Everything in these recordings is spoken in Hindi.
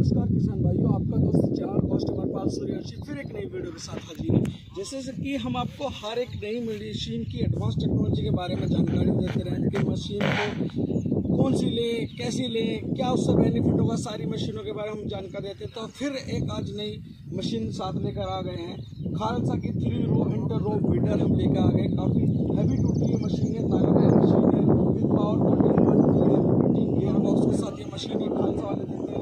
नमस्कार किसान भाइयों, आपका दोस्त चैनल कस्टमर पाल सूर्यवंशी फिर एक नई वीडियो के साथ हाजिर है। जैसे कि हम आपको हर एक नई मशीन की एडवांस टेक्नोलॉजी के बारे में जानकारी देते रहे, कि मशीन को कौन सी लें, कैसी लें, क्या उससे बेनिफिट होगा, सारी मशीनों के बारे में हम जानकारी देते हैं। तो फिर एक आज नई मशीन साथ लेकर आ गए हैं। खालसा की three row inter row weeder हम लेकर आ गए। काफ़ी हैवी ड्यूटी मशीन है ताकत मशीन है with power coating gear box के साथ ये मशीन है खालसा वाले देते हैं।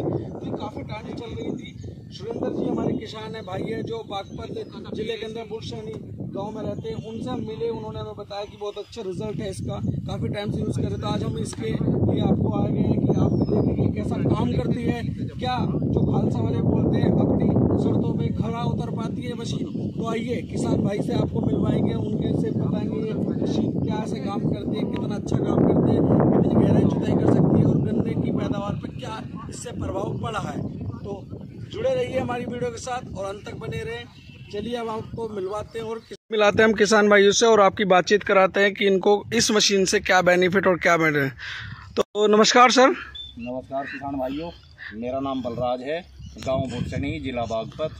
तो चल रही थी। सुरेंद्र जी हमारे किसान है, भाई है, जो बागपत ज़िले के अंदर बुरशनी गाँव में रहते हैं, उनसे हम मिले, उन्होंने हमें बताया कि बहुत अच्छा रिज़ल्ट है इसका। काफ़ी टाइम से यूज़ कर रहे तो आज हम इसके लिए आपको आ गए हैं कि आप देखें कि कैसा काम करती है। क्या जो खालसा वाले बोलते हैं, अपनी शर्तों पे खड़ा उतर पाती है मशीन? तो आइए, किसान भाई से आपको मिलवाएँगे, उनके से बताएँगे मशीन क्या से काम करती है, कितना अच्छा काम करती है, कितनी गहराई जुताई कर सकती है और गन्ने की पैदावार पर क्या इससे प्रभाव पड़ा है। जुड़े रहिए हमारी वीडियो के साथ और अंत तक बने रहें। चलिए हम आपको मिलवाते हैं और मिलाते हैं हम किसान भाइयों से और आपकी बातचीत कराते हैं कि इनको इस मशीन से क्या बेनिफिट और क्या बेनिफिट तो नमस्कार सर। नमस्कार किसान भाइयों मेरा नाम बलराज है गाँव भुटसनी जिला बागपत।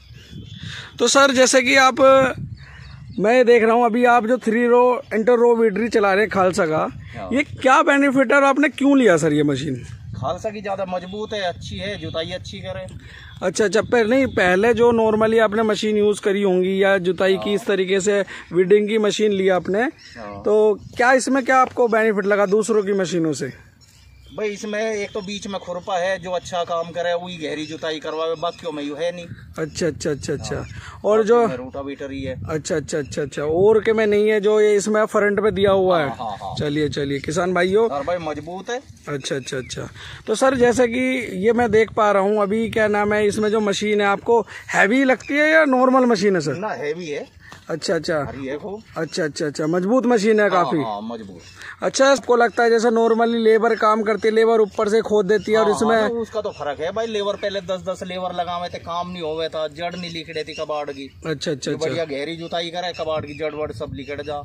तो सर जैसे कि आप मैं देख रहा हूँ अभी आप जो थ्री रो इंटर रो वीडरी चला रहे हैं खालसा का हाँ। ये क्या बेनिफिट है और आपने क्यों लिया सर ये मशीन? खालसा की ज़्यादा मज़बूत है अच्छी है जुताई अच्छी करे। अच्छा अच्छा पहले नहीं पहले जो नॉर्मली आपने मशीन यूज़ करी होंगी या जुताई की इस तरीके से वीडिंग की मशीन ली आपने हाँ। तो क्या इसमें क्या आपको बेनिफिट लगा दूसरों की मशीनों से? भाई इसमें एक तो बीच में खुरपा है जो अच्छा काम करे वही गहरी जुताई करवावे बाकियों में यू है नहीं। अच्छा अच्छा अच्छा अच्छा। और जो रोटावीटर ही है। अच्छा अच्छा अच्छा अच्छा। और के में नहीं है जो ये इसमें फ्रंट पे दिया हुआ है। हाँ, हाँ, हाँ। चलिए चलिए। किसान भाइयों। भाई मज़बूत है। अच्छा अच्छा अच्छा। तो सर जैसे कि ये मैं देख पा रहा हूँ अभी क्या नाम है इसमें जो मशीन है आपको हैवी लगती है या नॉर्मल मशीन है सर? ना हैवी है। अच्छा अच्छा। है अच्छा अच्छा अच्छा। मज़बूत मशीन है काफ़ी। हाँ, मज़बूत। अच्छा आपको लगता है जैसे नॉर्मली लेबर काम करती है लेबर ऊपर से खोद देती है और हाँ, इसमें हाँ, तो उसका तो फ़र्क है भाई लेबर पहले दस दस लेबर लगावे थे काम नहीं होवे था जड़ नहीं लिखड़े थी कबाड़ की। अच्छा अच्छा अच्छा बढ़िया गहरी जुताई करे कबाड़ की जड़ वड़ सब लिकड़ जा।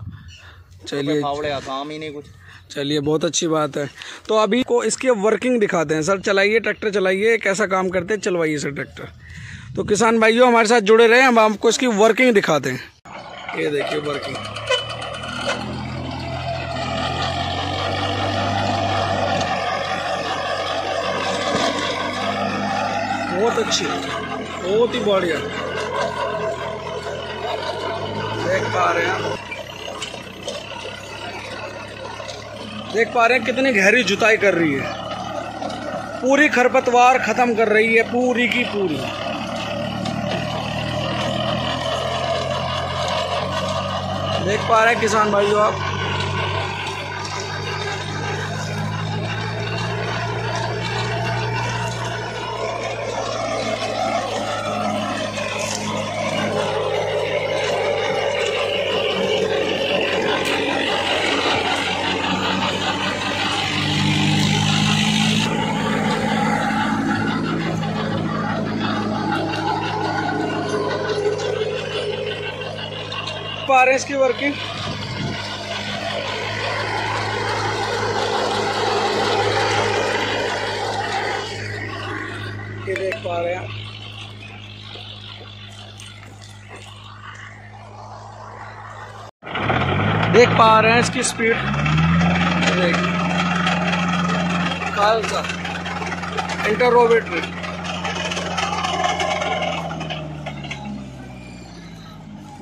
चलिए। फावड़े का काम ही नहीं कुछ। चलिए बहुत अच्छी बात है। तो अभी को इसकी वर्किंग दिखाते हैं। सर चलाइए ट्रैक्टर चलाइए कैसा काम करते हैं चलवाइए सर ट्रैक्टर तो किसान भाइयों हमारे साथ जुड़े रहे हम आपको इसकी वर्किंग दिखाते हैं। ये देखिए वर्किंग बहुत अच्छी। बहुत ही बढ़िया। देख पा रहे हैं देख पा रहे हैं कितनी गहरी जुताई कर रही है। पूरी खरपतवार खत्म कर रही है, पूरी की पूरी। देख पा रहे हैं किसान भाइयों आप। पा रहे हैं इसकी वर्किंग ये देख पा रहे हैं देख पा रहे हैं इसकी स्पीड खालसा इंटररोवेटरी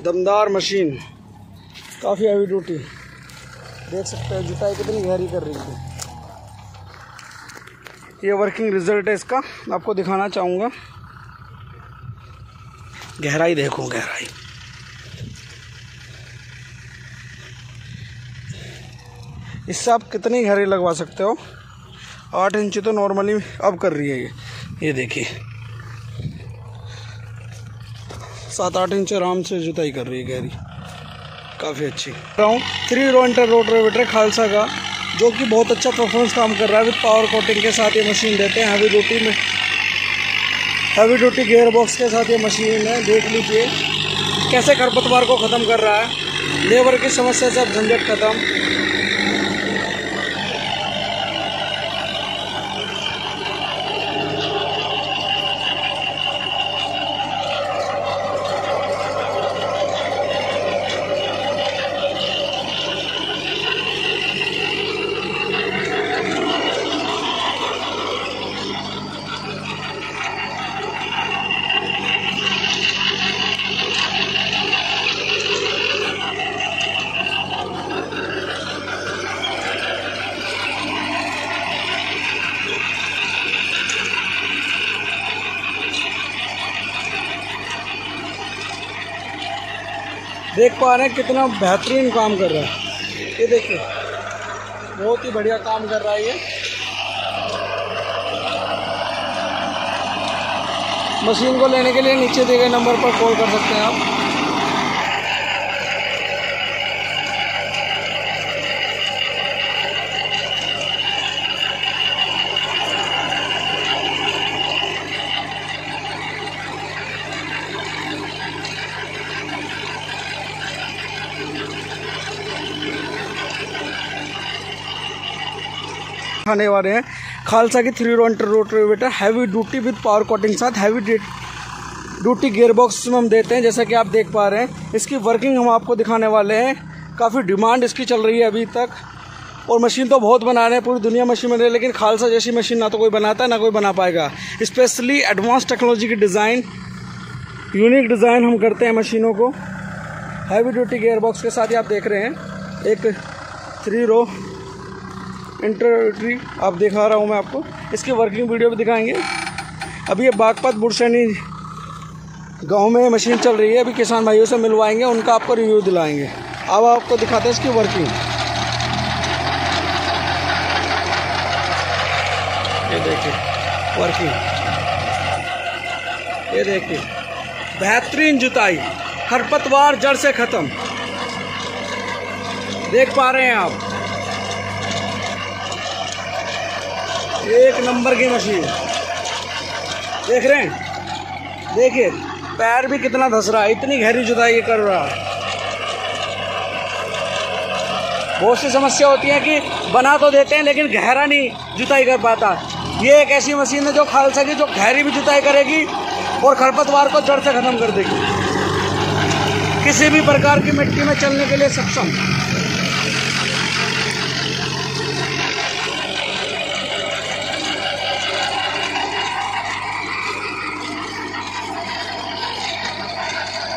दमदार मशीन काफ़ी हैवी ड्यूटी देख सकते हैं, जुताई कितनी गहरी कर रही है। ये वर्किंग रिज़ल्ट है इसका। आपको दिखाना चाहूँगा। गहराई देखो, गहराई। इससे आप कितनी गहरी लगवा सकते हो? आठ इंच तो नॉर्मली अब कर रही है ये। ये देखिए। सात आठ इंच आराम से जुताई कर रही है गहरी। काफ़ी अच्छी। Round three row inter rotavator Khalsa का, जो कि बहुत अच्छा परफॉर्मेंस काम कर रहा है। विद पावर कोटिंग के साथ ये मशीन देते हैं। हैवी ड्यूटी में हैवी ड्यूटी गेयर बॉक्स के साथ ये मशीन है। देख लीजिए। कैसे खरपतवार को ख़त्म कर रहा है। लेबर की समस्या से अब झंझट ख़त्म। देख पा रहे हैं कितना बेहतरीन काम कर रहा है। ये देखिए, बहुत ही बढ़िया काम कर रहा है ये। मशीन को लेने के लिए नीचे दिए गए नंबर पर कॉल कर सकते हैं आप। आने वाले हैं। खालसा की three rotor rotavator heavy duty with power coating साथ हैवी ड्यूटी गियर बॉक्स में हम देते हैं, जैसा कि आप देख पा रहे हैं। इसकी वर्किंग हम आपको दिखाने वाले हैं। काफ़ी डिमांड इसकी चल रही है अभी तक। और मशीन तो बहुत बना रहे हैं, पूरी दुनिया मशीन बन रही है लेकिन खालसा जैसी मशीन ना तो कोई बनाता है ना कोई बना पाएगा। स्पेशली एडवांस टेक्नोलॉजी की डिज़ाइन यूनिक डिज़ाइन हम करते हैं मशीनों को। हैवी ड्यूटी गियर बॉक्स के साथ ही आप देख रहे हैं। एक थ्री रो इंटरट्री आप दिखा रहा हूँ मैं आपको। इसकी वर्किंग वीडियो भी दिखाएँगे। अभी ये बागपत बुरसैनी गाँव में मशीन चल रही है। अभी किसान भाइयों से मिलवाएँगे, उनका आपको रिव्यू दिलाएँगे। अब आपको दिखाते हैं इसकी वर्किंग ये देखिए वर्किंग ये देखिए, बेहतरीन जुताई, खरपतवार जड़ से ख़त्म। देख पा रहे हैं आप। एक नंबर की मशीन। देख रहे हैं? देखिए, पैर भी कितना धस रहा है, इतनी गहरी जुताई कर रहा है। बहुत सी समस्या होती है कि बना तो देते हैं, लेकिन गहरा नहीं जुताई कर पाता। ये एक ऐसी मशीन है जो खालसा की, जो गहरी भी जुताई करेगी और खरपतवार को जड़ से ख़त्म कर देगी। किसी भी प्रकार की मिट्टी में चलने के लिए सक्षम।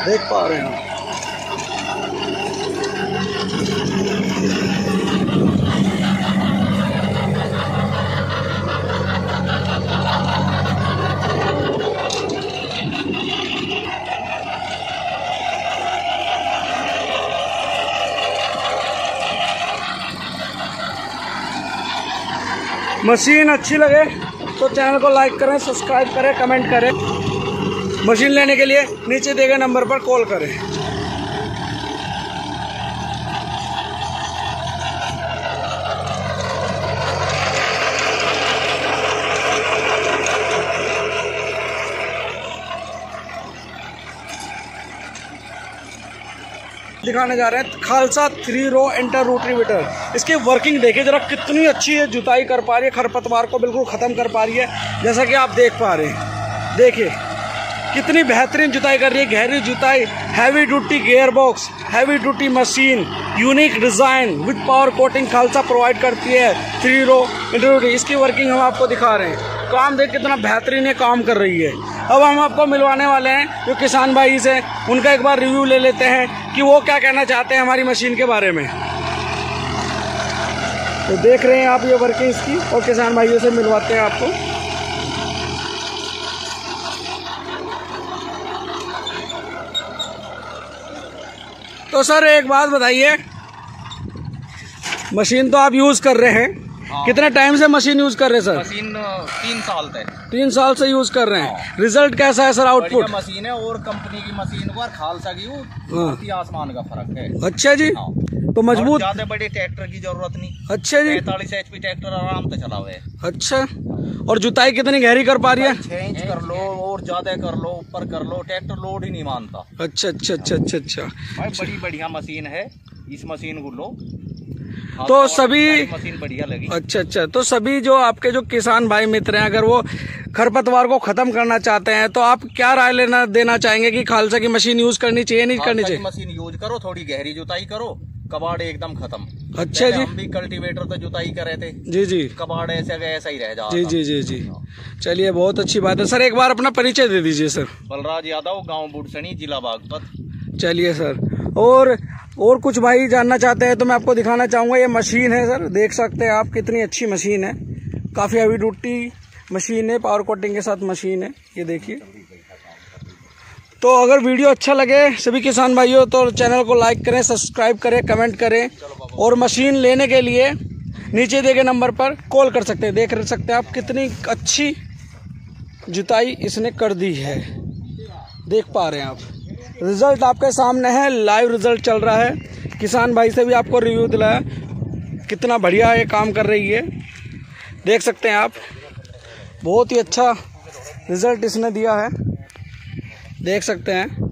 देख पा रहे हैं। मशीन अच्छी लगे तो चैनल को लाइक करें, सब्सक्राइब करें, कमेंट करें। मशीन लेने के लिए नीचे दिए गए नंबर पर कॉल करें। दिखाने जा रहे हैं, Khalsa three row inter rotavator इसकी वर्किंग देखिए जरा कितनी अच्छी है, जुताई कर पा रही है, खरपतवार को बिल्कुल ख़त्म कर पा रही है, जैसा कि आप देख पा रहे हैं। देखिए। कितनी बेहतरीन जुताई कर रही है। गहरी जुताई heavy duty gear box heavy duty machine unique design with power coating Khalsa provide करती है। थ्री रो इंटर इसकी वर्किंग हम आपको दिखा रहे हैं। काम देख कितना बेहतरीन ये काम कर रही है। अब हम आपको मिलवाने वाले हैं जो किसान भाई से उनका एक बार रिव्यू ले लेते हैं कि वो क्या कहना चाहते हैं हमारी मशीन के बारे में। तो देख रहे हैं आप ये वर्किंग इसकी और किसान भाइयों से मिलवाते हैं आपको। तो सर एक बात बताइए। मशीन तो आप यूज़ कर रहे हैं। हाँ। कितने टाइम से मशीन यूज़ कर रहे हैं सर? मशीन तीन साल तक तीन साल से यूज़ कर रहे हैं। हाँ। रिज़ल्ट कैसा है सर आउटपुट? मशीन है और कंपनी की मशीन को और खालसा की हाँ। आसमान का फ़र्क है। अच्छा जी। हाँ। तो मज़बूत ज़्यादा बड़े ट्रैक्टर की ज़रूरत नहीं। अच्छा जी। पैंतालीस एच पी ट्रैक्टर आराम से चला हुआ है अच्छा। और जुताई कितनी गहरी कर पा रही है? छह इंच कर लो और ज़्यादा कर लो ऊपर कर लो ट्रैक्टर लोड ही नहीं मानता। अच्छा अच्छा अच्छा अच्छा अच्छा। भाई बड़ी बढ़िया मशीन है इस मशीन को लो। तो सभी- मशीन बढ़िया लगी। अच्छा अच्छा तो सभी जो आपके जो किसान भाई मित्र हैं अगर वो खरपतवार को खत्म करना चाहते हैं तो आप क्या राय लेना देना चाहेंगे कि खालसा की मशीन यूज़ करनी चाहिए नहीं करनी चाहिए? मशीन यूज़ करो थोड़ी गहरी जुताई करो कबाड़ एकदम खत्म। अच्छा जी। हम भी कल्टीवेटर तो जुताई कर रहे थे। जी जी। कबाड़ ऐसे ऐसा ही रह जाता। जी जी जी जी। चलिए बहुत अच्छी बात है। सर एक बार अपना परिचय दे दीजिए सर। बलराज यादव गाँव बुढ़सनी जिला बागपत। चलिए सर। और और कुछ भाई जानना चाहते हैं तो मैं आपको दिखाना चाहूँगा। ये मशीन है सर। देख सकते हैं आप कितनी अच्छी मशीन है। काफ़ी हैवी ड्यूटी मशीन है पावर कोटिंग के साथ मशीन है। ये देखिए। तो अगर वीडियो अच्छा लगे सभी किसान भाइयों तो चैनल को लाइक करें सब्सक्राइब करें कमेंट करें और मशीन लेने के लिए नीचे दिए गए नंबर पर कॉल कर सकते हैं। देख सकते हैं आप कितनी अच्छी जुताई इसने कर दी है। देख पा रहे हैं आप। रिज़ल्ट आपके सामने है लाइव रिज़ल्ट चल रहा है। किसान भाई से भी आपको रिव्यू दिलाया। कितना बढ़िया ये काम कर रही है। देख सकते हैं आप। बहुत ही अच्छा रिज़ल्ट इसने दिया है। देख सकते हैं।